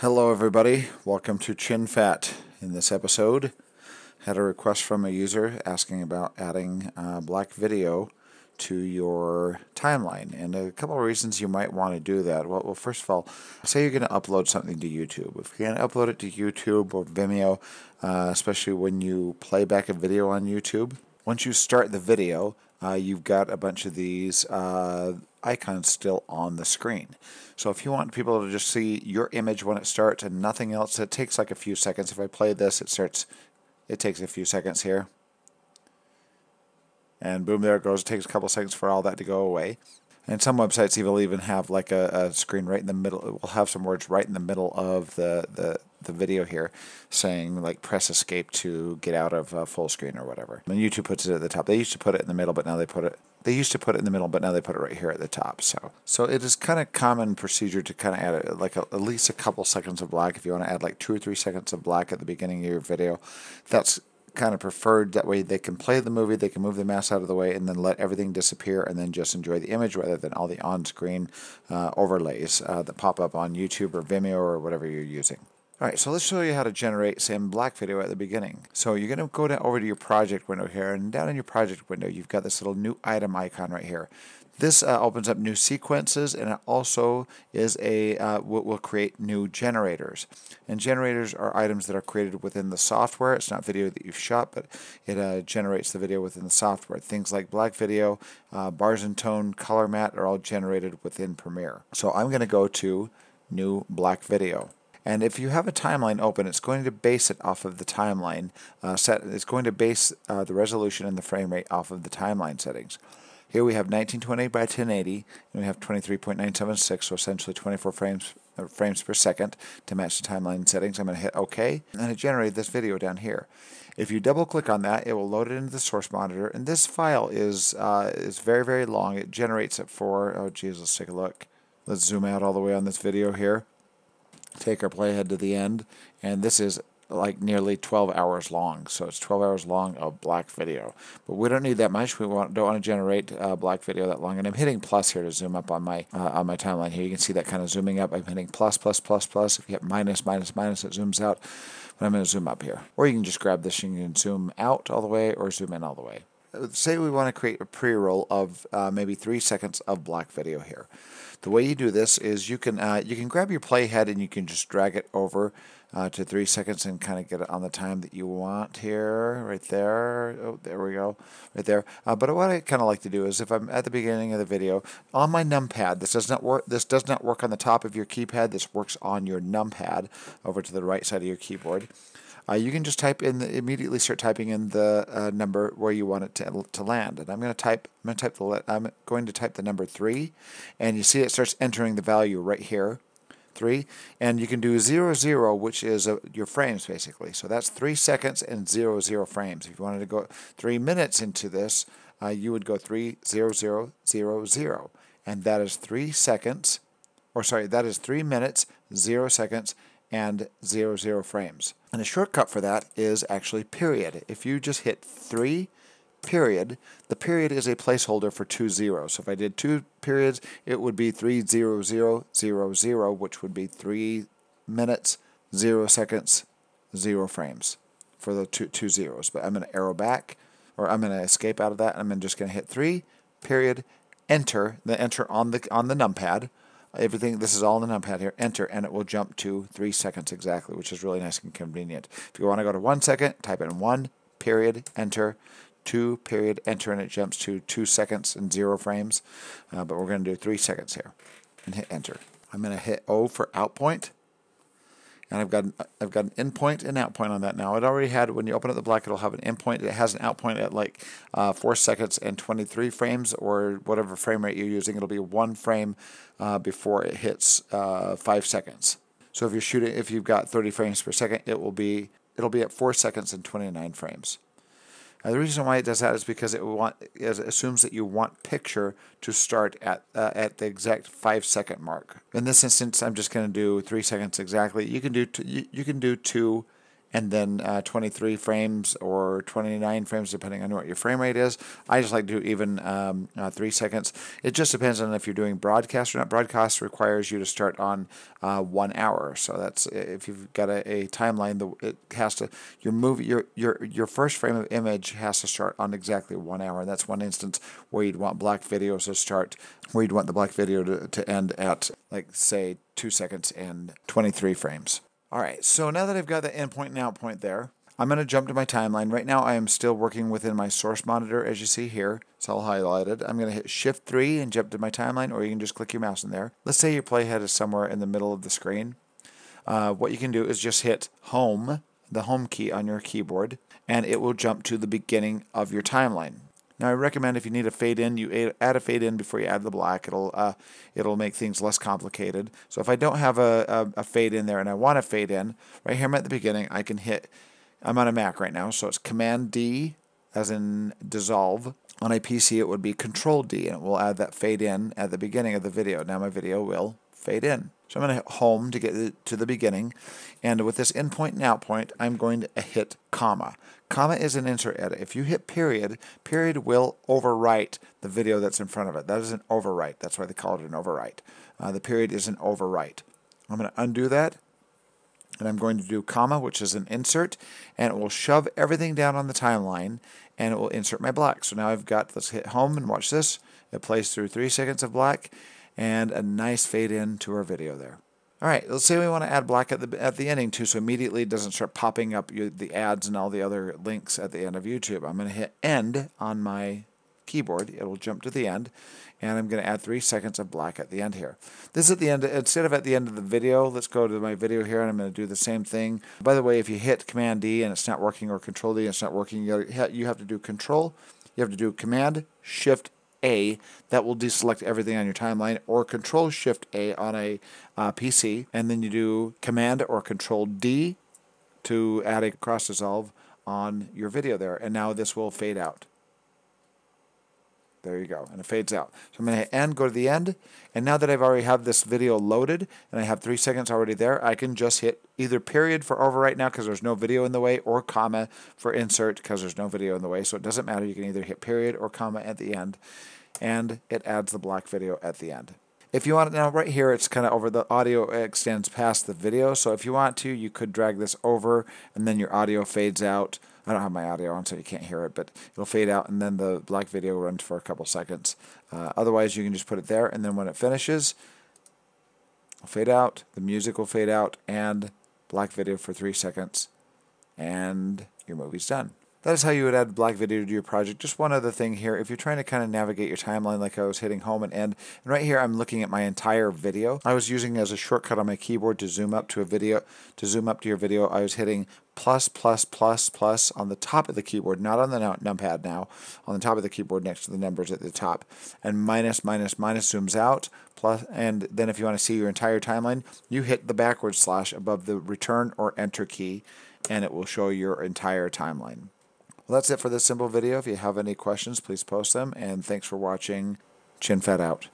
Hello, everybody. Welcome to Chin Fat. In this episode, had a request from a user asking about adding uh, black video to your timeline, and a couple of reasons you might want to do that. Well, well first of all, say you're going to upload something to YouTube. If you're going to upload it to YouTube or Vimeo, uh, especially when you play back a video on YouTube, once you start the video, uh, you've got a bunch of these uh, icons still on the screen. So if you want people to just see your image when it starts and nothing else, it takes like a few seconds. If I play this, it starts, it takes a few seconds here. And boom, there it goes. It takes a couple seconds for all that to go away. And some websites will even have like a, a screen right in the middle. It will have some words right in the middle of the, the, the video here saying like press escape to get out of uh, full screen or whatever. And YouTube puts it at the top. They used to put it in the middle, but now they put it they used to put it in the middle, but now they put it right here at the top. So, so it is kind of common procedure to kind of add a, like a, at least a couple seconds of black. If you want to add like two or three seconds of black at the beginning of your video, that's kind of preferred. That way they can play the movie, they can move the mouse out of the way, and then let everything disappear, and then just enjoy the image rather than all the on-screen uh, overlays uh, that pop up on YouTube or Vimeo or whatever you're using. All right, so let's show you how to generate some black video at the beginning. So you're going to go down over to your project window here, and down in your project window, you've got this little new item icon right here. This uh, opens up new sequences, and it also is a uh, will, will create new generators. And generators are items that are created within the software. It's not video that you've shot, but it uh, generates the video within the software. Things like black video, uh, bars and tone, color matte are all generated within Premiere. So I'm going to go to New Black Video. And if you have a timeline open, it's going to base it off of the timeline uh, set. It's going to base uh, the resolution and the frame rate off of the timeline settings. Here we have 1920 by 1080, and we have 23.976, so essentially 24 frames uh, frames per second to match the timeline settings. I'm going to hit OK, and it generated this video down here. If you double click on that, it will load it into the source monitor, and this file is uh, is very very long. It generates it for oh geez, let's take a look. Let's zoom out all the way on this video here take our playhead to the end, and this is like nearly 12 hours long. So it's 12 hours long of black video. But we don't need that much. We want, don't want to generate uh, black video that long. And I'm hitting plus here to zoom up on my uh, on my timeline here. You can see that kind of zooming up. I'm hitting plus, plus, plus, plus. If you hit minus, minus, minus, it zooms out. But I'm going to zoom up here. Or you can just grab this and you can zoom out all the way or zoom in all the way. Say we want to create a pre-roll of uh, maybe three seconds of black video here. The way you do this is you can uh, you can grab your playhead and you can just drag it over uh, to three seconds and kind of get it on the time that you want here, right there. Oh, there we go, right there. Uh, but what I kind of like to do is if I'm at the beginning of the video on my numpad, this does not work. This does not work on the top of your keypad. This works on your numpad over to the right side of your keyboard uh, you can just type in the, immediately start typing in the uh, number where you want it to, to land. And I'm going to type I'm going to type the I'm going to type the number three, and you see it starts entering the value right here. Three, and you can do zero zero, which is uh, your frames basically. So that's three seconds and zero zero frames. If you wanted to go three minutes into this, uh, you would go three zero zero zero zero, and that is three seconds, or sorry, that is three minutes zero seconds and 00 zero frames. And a shortcut for that is actually period. If you just hit 3 period, the period is a placeholder for two zeros. So if I did two periods, it would be 30000, which would be 3 minutes, 0 seconds, 0 frames for the two, two zeros. But I'm going to arrow back, or I'm going to escape out of that. And I'm just going to hit 3 period, enter, the enter on the, on the numpad, everything, this is all in the numpad here, enter, and it will jump to three seconds exactly, which is really nice and convenient. If you want to go to one second, type in one, period, enter, two, period, enter, and it jumps to two seconds and zero frames. Uh, but we're going to do three seconds here and hit enter. I'm going to hit O for out point and I've got an, I've got an in point and out point on that now. It already had when you open up the black, it'll have an in point. It has an out point at like uh, four seconds and 23 frames, or whatever frame rate you're using. It'll be one frame uh, before it hits uh, five seconds. So if you're shooting, if you've got 30 frames per second, it will be it'll be at four seconds and 29 frames. The reason why it does that is because it want it assumes that you want picture to start at uh, at the exact five second mark. In this instance, I'm just going to do three seconds exactly. You can do you, you can do two and then uh, 23 frames or 29 frames, depending on what your frame rate is. I just like to do even um, uh, three seconds. It just depends on if you're doing broadcast or not. Broadcast requires you to start on uh, one hour, so that's if you've got a, a timeline, the, it has to your movie your your your first frame of image has to start on exactly one hour. And that's one instance where you'd want black videos to start, where you'd want the black video to, to end at like say two seconds and 23 frames. All right, so now that I've got the in point and outpoint there, I'm going to jump to my timeline. Right now I am still working within my source monitor as you see here. It's all highlighted. I'm going to hit shift 3 and jump to my timeline or you can just click your mouse in there. Let's say your playhead is somewhere in the middle of the screen. Uh, what you can do is just hit home, the home key on your keyboard, and it will jump to the beginning of your timeline. Now I recommend if you need a fade in, you add a fade in before you add the black. It'll uh, it'll make things less complicated. So if I don't have a, a, a fade in there and I want to fade in, right here I'm at the beginning, I can hit, I'm on a Mac right now, so it's Command D as in dissolve. On a PC it would be Control D and it will add that fade in at the beginning of the video. Now my video will fade in. So I'm going to hit home to get to the beginning. And with this in point and out point, I'm going to hit comma. Comma is an insert edit. If you hit period, period will overwrite the video that's in front of it. That is an overwrite. That's why they call it an overwrite. Uh, the period is an overwrite. I'm going to undo that. And I'm going to do comma, which is an insert, and it will shove everything down on the timeline, and it will insert my black. So now I've got, let's hit home and watch this. It plays through three seconds of black, and a nice fade in to our video there. All right, let's say we want to add black at the at the ending too, so immediately it doesn't start popping up the ads and all the other links at the end of YouTube. I'm going to hit end on my keyboard. It will jump to the end, and I'm going to add three seconds of black at the end here. This is at the end, instead of at the end of the video, let's go to my video here, and I'm going to do the same thing. By the way, if you hit Command D and it's not working, or Control D and it's not working, you have to do Control, you have to do Command, Shift, a, that will deselect everything on your timeline, or Control Shift A on a uh, PC, and then you do Command or Control D to add a cross dissolve on your video there, and now this will fade out. There you go, and it fades out. So I'm going to hit end, go to the end, and now that I've already have this video loaded, and I have three seconds already there, I can just hit either period for overwrite now because there's no video in the way, or comma for insert because there's no video in the way. So it doesn't matter, you can either hit period or comma at the end, and it adds the black video at the end. If you want it now, right here, it's kind of over the audio extends past the video. So if you want to, you could drag this over and then your audio fades out. I don't have my audio on, so you can't hear it, but it'll fade out and then the black video runs for a couple seconds. Uh, otherwise, you can just put it there and then when it finishes, it'll fade out, the music will fade out, and black video for three seconds, and your movie's done. That is how you would add black video to your project. Just one other thing here, if you're trying to kind of navigate your timeline like I was hitting home and end, and right here I'm looking at my entire video. I was using as a shortcut on my keyboard to zoom up to a video, to zoom up to your video, I was hitting plus, plus, plus, plus on the top of the keyboard, not on the numpad now, on the top of the keyboard next to the numbers at the top, and minus, minus, minus zooms out, plus, and then if you want to see your entire timeline, you hit the backward slash above the return or enter key, and it will show your entire timeline. Well, that's it for this simple video. If you have any questions, please post them. And thanks for watching. Chin Fat out.